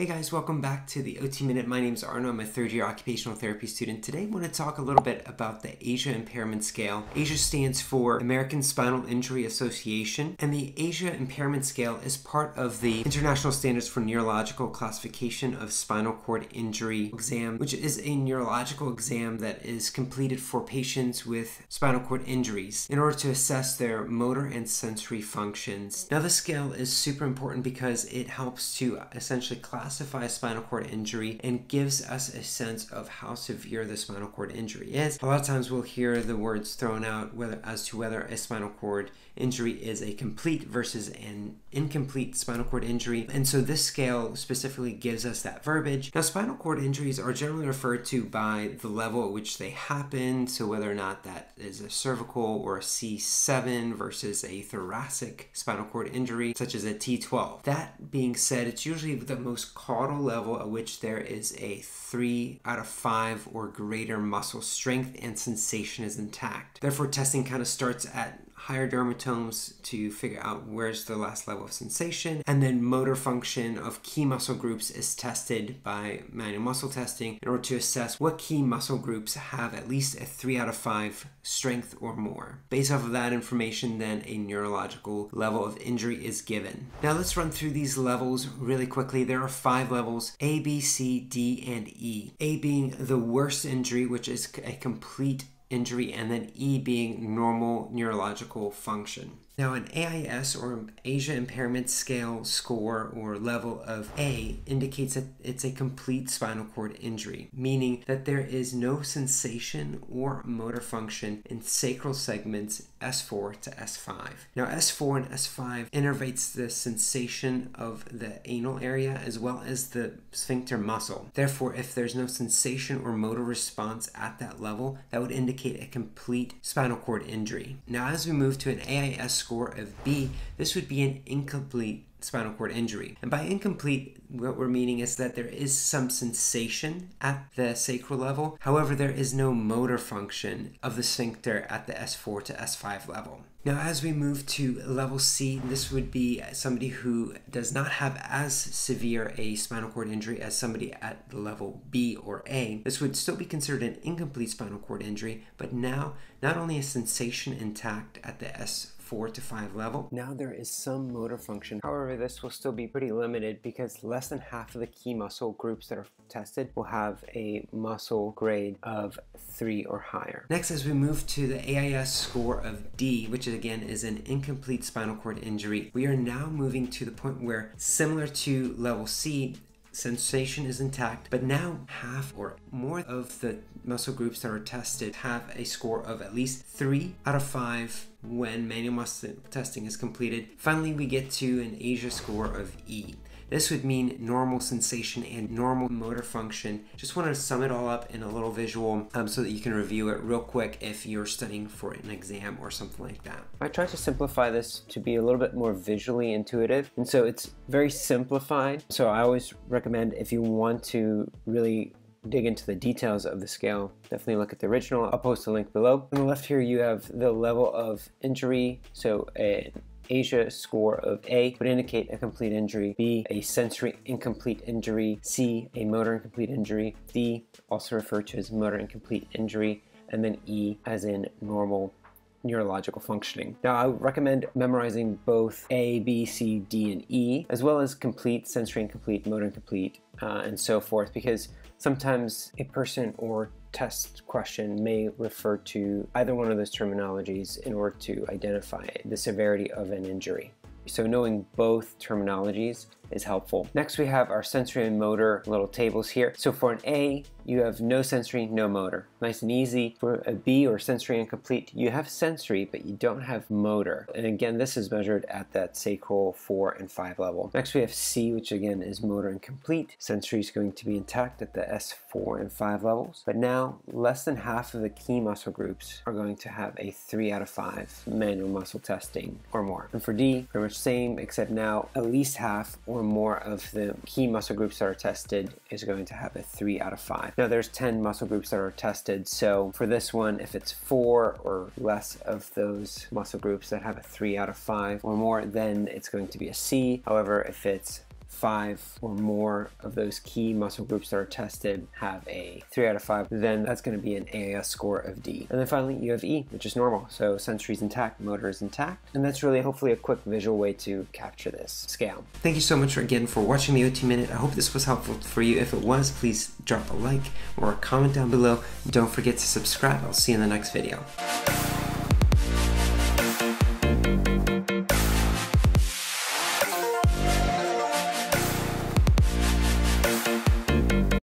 Hey guys, welcome back to the OT Minute. My name is Arno. I'm a third year occupational therapy student. Today I want to talk a little bit about the ASIA Impairment Scale. ASIA stands for American Spinal Injury Association, and the ASIA Impairment Scale is part of the International Standards for Neurological Classification of Spinal Cord Injury exam, which is a neurological exam that is completed for patients with spinal cord injuries in order to assess their motor and sensory functions. Now, this scale is super important because it helps to essentially classify classify a spinal cord injury and gives us a sense of how severe the spinal cord injury is. A lot of times we'll hear the words thrown out whether as to whether a spinal cord injury is a complete versus an incomplete spinal cord injury. And so this scale specifically gives us that verbiage. Now, spinal cord injuries are generally referred to by the level at which they happen. So whether or not that is a cervical or a C7 versus a thoracic spinal cord injury, such as a T12. That being said, it's usually the most caudal level at which there is a three out of five or greater muscle strength and sensation is intact. Therefore, testing kind of starts at higher dermatomes to figure out where's the last level of sensation. And then motor function of key muscle groups is tested by manual muscle testing in order to assess what key muscle groups have at least a 3 out of 5 strength or more. Based off of that information, then a neurological level of injury is given. Now let's run through these levels really quickly. There are five levels A, B, C, D, and E. A being the worst injury, which is a complete injury, and then E being normal neurological function. Now, an AIS or ASIA Impairment Scale score or level of A indicates that it's a complete spinal cord injury, meaning that there is no sensation or motor function in sacral segments S4 to S5. Now, S4 and S5 innervates the sensation of the anal area as well as the sphincter muscle. Therefore, if there's no sensation or motor response at that level, that would indicate a complete spinal cord injury. Now, as we move to an AIS score of B, this would be an incomplete spinal cord injury. And by incomplete, what we're meaning is that there is some sensation at the sacral level. However, there is no motor function of the sphincter at the S4 to S5 level. Now, as we move to level C, this would be somebody who does not have as severe a spinal cord injury as somebody at the level B or A. This would still be considered an incomplete spinal cord injury, but now not only is sensation intact at the S 4 to 5 level. Now there is some motor function. However, this will still be pretty limited because less than half of the key muscle groups that are tested will have a muscle grade of 3 or higher. Next, as we move to the AIS score of D, which again is an incomplete spinal cord injury, we are now moving to the point where, similar to level C, sensation is intact, but now half or more of the muscle groups that are tested have a score of at least 3 out of 5 when manual muscle testing is completed. Finally, we get to an ASIA score of E. This would mean normal sensation and normal motor function. Just want to sum it all up in a little visual um, so that you can review it real quick if you're studying for an exam or something like that. I try to simplify this to be a little bit more visually intuitive. And so it's very simplified. So I always recommend if you want to really dig into the details of the scale, definitely look at the original. I'll post a link below. On the left here, you have the level of injury. So an ASIA score of A would indicate a complete injury, B, a sensory incomplete injury, C, a motor incomplete injury, D, also referred to as motor incomplete injury, and then E as in normal neurological functioning. Now, I recommend memorizing both A, B, C, D, and E, as well as complete, sensory incomplete, motor incomplete, uh, and so forth, because sometimes a person or test question may refer to either one of those terminologies in order to identify the severity of an injury. So knowing both terminologies is helpful. Next we have our sensory and motor little tables here. So for an A, you have no sensory, no motor. Nice and easy. For a B or sensory incomplete, you have sensory, but you don't have motor. And again, this is measured at that sacral 4 and 5 level. Next we have C, which again is motor incomplete. Sensory is going to be intact at the S4 and 5 levels. But now, less than half of the key muscle groups are going to have a 3 out of 5 manual muscle testing or more. And for D, pretty much same, except now at least half or or more of the key muscle groups that are tested is going to have a 3 out of 5. Now there's 10 muscle groups that are tested, so for this one, if it's 4 or less of those muscle groups that have a 3 out of 5 or more, then it's going to be a C. However, if it's five or more of those key muscle groups that are tested have a three out of five, then that's going to be an AIS score of D. And then finally, you have E, which is normal. So sensory is intact, motor is intact. And that's really hopefully a quick visual way to capture this scale. Thank you so much again for watching the OT Minute. I hope this was helpful for you. If it was, please drop a like or a comment down below. Don't forget to subscribe. I'll see you in the next video.